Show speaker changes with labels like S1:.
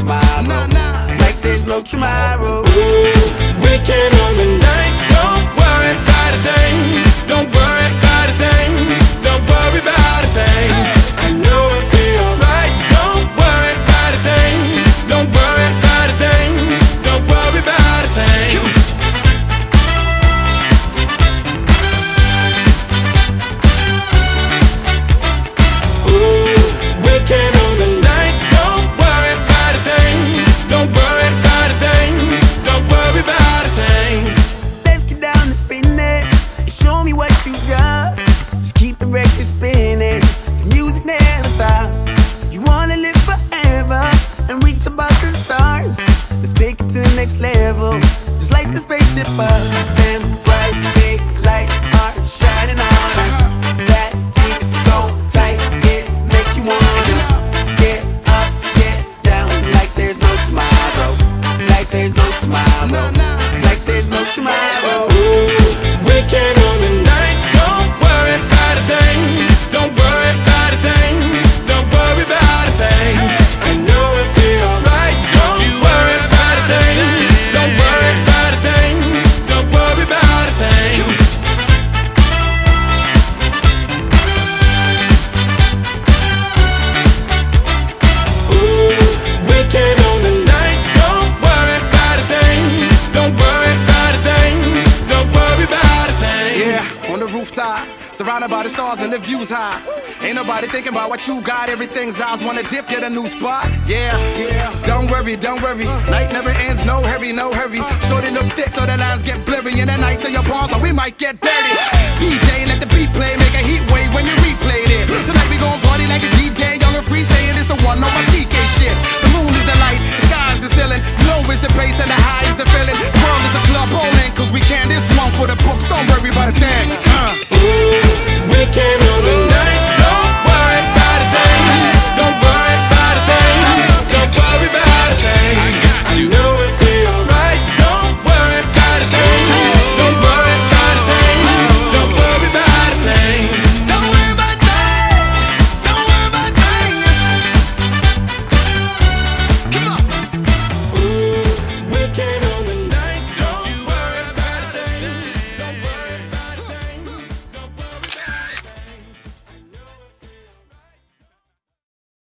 S1: tomorrow. Nah, nah. Like there's no tomorrow.
S2: Ooh, we can no
S3: no no roof top. Surrounded by the stars and the views high. Ain't nobody thinking about what you got. Everything's ours. wanna dip, get a new spot. Yeah, yeah. Don't worry, don't worry. Night never ends, no hurry, no hurry. Shorty look thick, so the lines get blurry. And the nights in your palms, so we might get dirty.